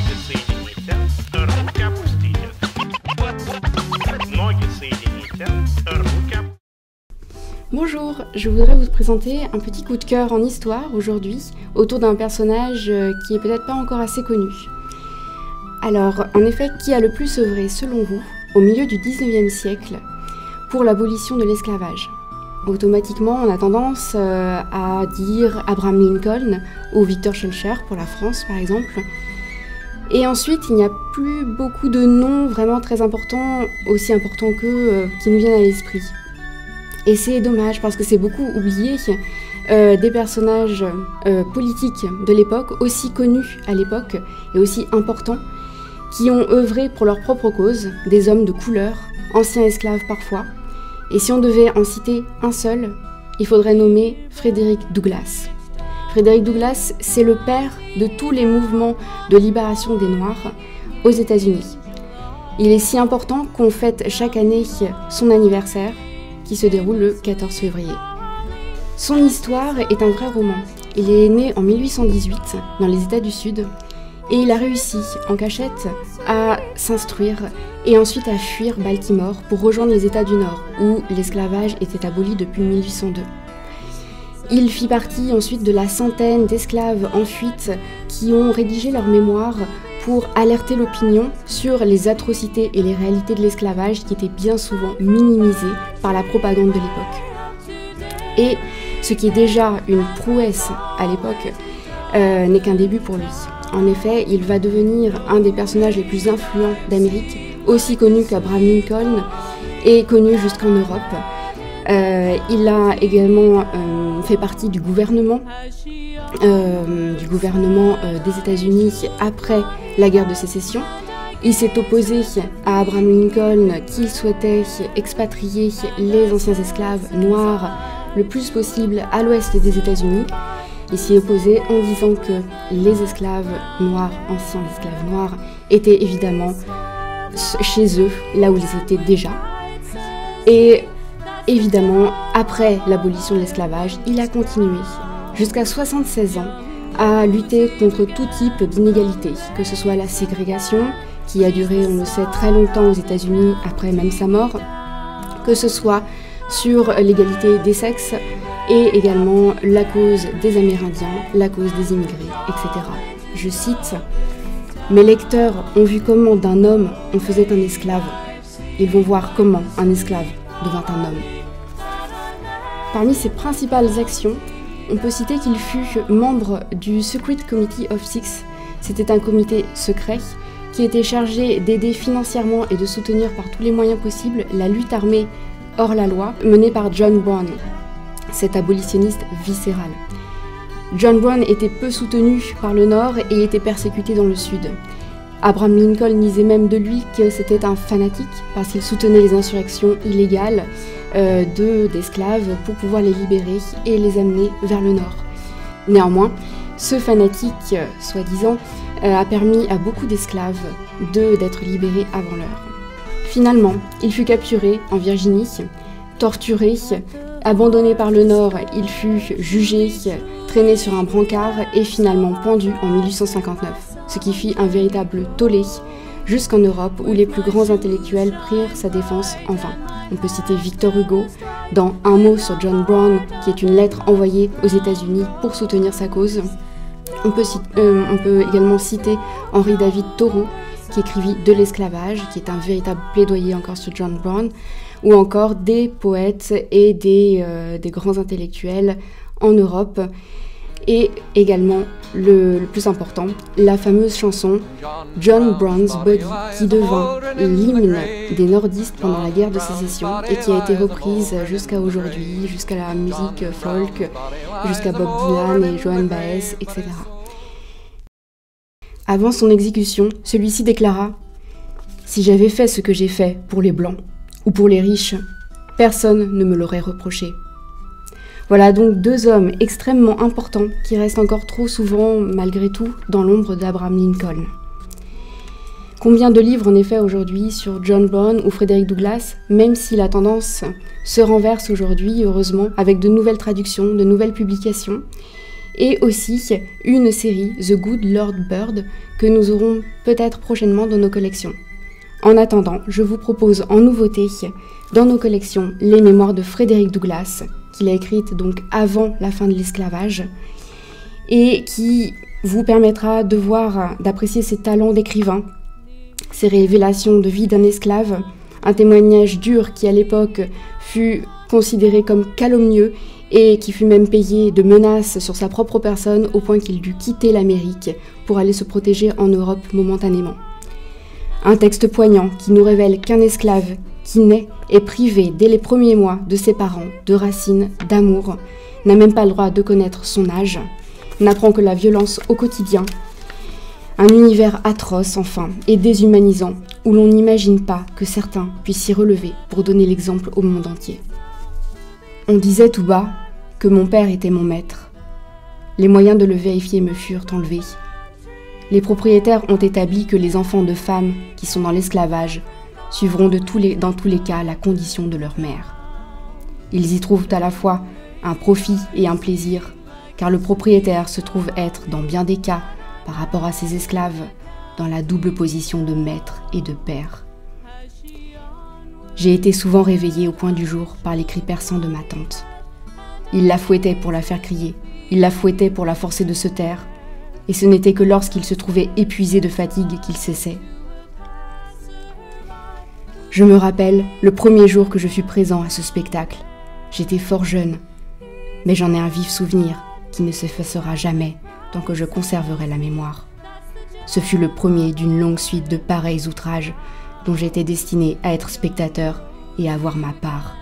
Ноги соедините, руки опустите. Ноги соедините, руки опустите. Bonjour, je voudrais vous présenter un petit coup de cœur en histoire aujourd'hui autour d'un personnage euh, qui est peut-être pas encore assez connu. Alors, en effet, qui a le plus œuvré, selon vous, au milieu du 19e siècle, pour l'abolition de l'esclavage Automatiquement, on a tendance euh, à dire Abraham Lincoln ou Victor Schœlcher pour la France, par exemple. et ensuite, il n'y a plus beaucoup de noms vraiment très importants, aussi importants qu'eux, qui nous viennent à l'esprit. Et c'est dommage parce que c'est beaucoup oublié euh, des personnages euh, politiques de l'époque, aussi connus à l'époque et aussi importants, qui ont œuvré pour leur propre cause, des hommes de couleur, anciens esclaves parfois. Et si on devait en citer un seul, il faudrait nommer Frédéric Douglass. Frédéric Douglass, c'est le père de tous les mouvements de libération des Noirs aux États-Unis. Il est si important qu'on fête chaque année son anniversaire qui se déroule le 14 février. Son histoire est un vrai roman. Il est né en 1818 dans les États du Sud et il a réussi en cachette à s'instruire et ensuite à fuir Baltimore pour rejoindre les États du Nord où l'esclavage était aboli depuis 1802. Il fit partie ensuite de la centaine d'esclaves en fuite qui ont rédigé leur mémoire pour alerter l'opinion sur les atrocités et les réalités de l'esclavage qui étaient bien souvent minimisées par la propagande de l'époque. Et ce qui est déjà une prouesse à l'époque euh, n'est qu'un début pour lui. En effet, il va devenir un des personnages les plus influents d'Amérique, aussi connu qu'Abraham Lincoln et connu jusqu'en Europe. Euh, il a également euh, fait partie du gouvernement, euh, du gouvernement euh, des États-Unis après la guerre de sécession. Il s'est opposé à Abraham Lincoln qui souhaitait expatrier les anciens esclaves noirs le plus possible à l'ouest des États-Unis. Il s'y est opposé en disant que les esclaves noirs, anciens esclaves noirs, étaient évidemment chez eux, là où ils étaient déjà. Et Évidemment, après l'abolition de l'esclavage, il a continué, jusqu'à 76 ans, à lutter contre tout type d'inégalité, que ce soit la ségrégation, qui a duré, on le sait, très longtemps aux États-Unis après même sa mort, que ce soit sur l'égalité des sexes et également la cause des Amérindiens, la cause des immigrés, etc. Je cite Mes lecteurs ont vu comment d'un homme on faisait un esclave. Ils vont voir comment un esclave devint un homme. Parmi ses principales actions, on peut citer qu'il fut membre du Secret Committee of Six. C'était un comité secret qui était chargé d'aider financièrement et de soutenir par tous les moyens possibles la lutte armée hors la loi menée par John Brown, cet abolitionniste viscéral. John Brown était peu soutenu par le Nord et était persécuté dans le Sud. Abraham Lincoln disait même de lui que c'était un fanatique parce qu'il soutenait les insurrections illégales euh, de d'esclaves pour pouvoir les libérer et les amener vers le nord. Néanmoins, ce fanatique, euh, soi-disant, euh, a permis à beaucoup d'esclaves de d'être libérés avant l'heure. Finalement, il fut capturé en Virginie, torturé, abandonné par le Nord, il fut jugé, traîné sur un brancard et finalement pendu en 1859, ce qui fit un véritable tollé jusqu'en Europe où les plus grands intellectuels prirent sa défense en vain. On peut citer Victor Hugo dans Un mot sur John Brown, qui est une lettre envoyée aux États-Unis pour soutenir sa cause. On peut, euh, également citer Henri David Thoreau, qui écrivit De l'esclavage, qui est un véritable plaidoyer encore sur John Brown, ou encore des poètes et des, euh, des grands intellectuels en Europe et également le, plus important, la fameuse chanson John Brown's Body qui devint l'hymne des nordistes pendant la guerre de sécession et qui a été reprise jusqu'à aujourd'hui, jusqu'à la musique folk, jusqu'à Bob Dylan et Joan Baez, etc. Avant son exécution, celui-ci déclara Si j'avais fait ce que j'ai fait pour les blancs ou pour les riches, personne ne me l'aurait reproché. Voilà donc deux hommes extrêmement importants qui restent encore trop souvent, malgré tout, dans l'ombre d'Abraham Lincoln. Combien de livres en effet aujourd'hui sur John Brown ou Frédéric Douglass, même si la tendance se renverse aujourd'hui, heureusement, avec de nouvelles traductions, de nouvelles publications. et aussi une série, The Good Lord Bird, que nous aurons peut-être prochainement dans nos collections. En attendant, je vous propose en nouveauté dans nos collections les mémoires de Frédéric Douglas, qu'il a écrites donc avant la fin de l'esclavage, et qui vous permettra de voir, d'apprécier ses talents d'écrivain, ses révélations de vie d'un esclave, un témoignage dur qui à l'époque fut considéré comme calomnieux et qui fut même payé de menaces sur sa propre personne au point qu'il dut quitter l'Amérique pour aller se protéger en Europe momentanément. Un texte poignant qui nous révèle qu'un esclave qui naît est privé dès les premiers mois de ses parents, de racines, d'amour, n'a même pas le droit de connaître son âge, n'apprend que la violence au quotidien, un univers atroce enfin et déshumanisant où l'on n'imagine pas que certains puissent s'y relever pour donner l'exemple au monde entier. On disait tout bas que mon père était mon maître. Les moyens de le vérifier me furent enlevés. Les propriétaires ont établi que les enfants de femmes qui sont dans l'esclavage suivront dans tous les cas la condition de leur mère. Ils y trouvent à la fois un profit et un plaisir, car le propriétaire se trouve être, dans bien des cas, par rapport à ses esclaves, dans la double position de maître et de père. J'ai été souvent réveillée au point du jour par les cris perçants de ma tante. Il la fouettait pour la faire crier, il la fouettait pour la forcer de se taire, et ce n'était que lorsqu'il se trouvait épuisé de fatigue qu'il cessait. Je me rappelle le premier jour que je fus présent à ce spectacle. J'étais fort jeune, mais j'en ai un vif souvenir qui ne s'effacera jamais tant que je conserverai la mémoire. Ce fut le premier d'une longue suite de pareils outrages dont j'étais destiné à être spectateur et à avoir ma part.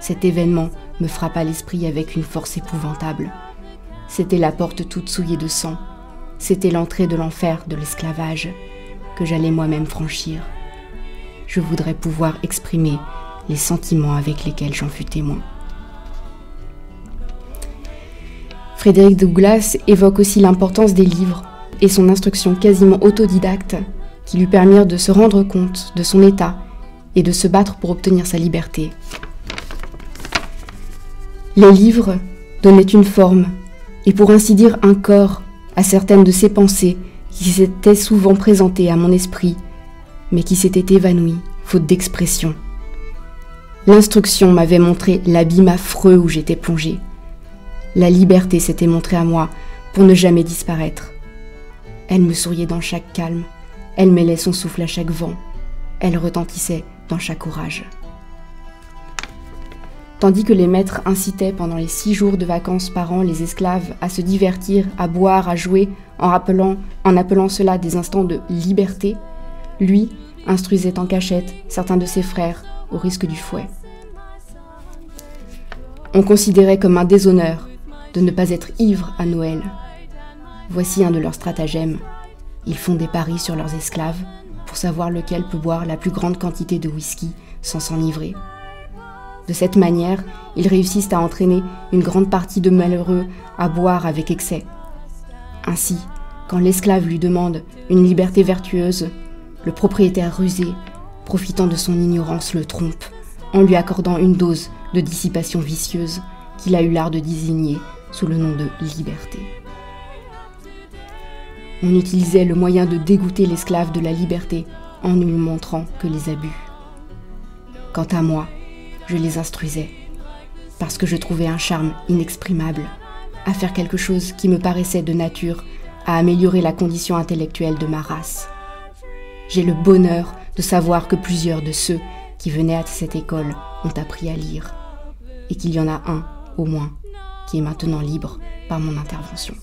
Cet événement me frappa l'esprit avec une force épouvantable. C'était la porte toute souillée de sang, c'était l'entrée de l'enfer de l'esclavage que j'allais moi-même franchir je voudrais pouvoir exprimer les sentiments avec lesquels j'en fus témoin. Frédéric Douglas évoque aussi l'importance des livres et son instruction quasiment autodidacte qui lui permirent de se rendre compte de son état et de se battre pour obtenir sa liberté. Les livres donnaient une forme et pour ainsi dire un corps à certaines de ces pensées qui s'étaient souvent présentées à mon esprit mais qui s'était évanoui, faute d'expression. L'instruction m'avait montré l'abîme affreux où j'étais plongé. La liberté s'était montrée à moi pour ne jamais disparaître. Elle me souriait dans chaque calme, elle mêlait son souffle à chaque vent, elle retentissait dans chaque orage. Tandis que les maîtres incitaient pendant les six jours de vacances par an les esclaves à se divertir, à boire, à jouer, en, en appelant cela des instants de liberté, lui, instruisait en cachette certains de ses frères au risque du fouet. On considérait comme un déshonneur de ne pas être ivre à Noël. Voici un de leurs stratagèmes. Ils font des paris sur leurs esclaves pour savoir lequel peut boire la plus grande quantité de whisky sans s'enivrer. De cette manière, ils réussissent à entraîner une grande partie de malheureux à boire avec excès. Ainsi, quand l'esclave lui demande une liberté vertueuse, le propriétaire rusé, profitant de son ignorance, le trompe en lui accordant une dose de dissipation vicieuse qu'il a eu l'art de désigner sous le nom de liberté. On utilisait le moyen de dégoûter l'esclave de la liberté en ne lui montrant que les abus. Quant à moi, je les instruisais, parce que je trouvais un charme inexprimable à faire quelque chose qui me paraissait de nature à améliorer la condition intellectuelle de ma race j'ai le bonheur de savoir que plusieurs de ceux qui venaient à cette école ont appris à lire, et qu'il y en a un, au moins, qui est maintenant libre par mon intervention.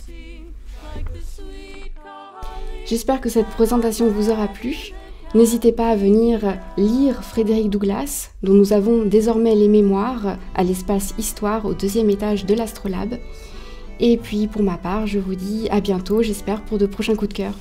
J'espère que cette présentation vous aura plu. N'hésitez pas à venir lire Frédéric Douglas, dont nous avons désormais les mémoires à l'espace Histoire au deuxième étage de l'Astrolabe. Et puis pour ma part, je vous dis à bientôt, j'espère, pour de prochains coups de cœur.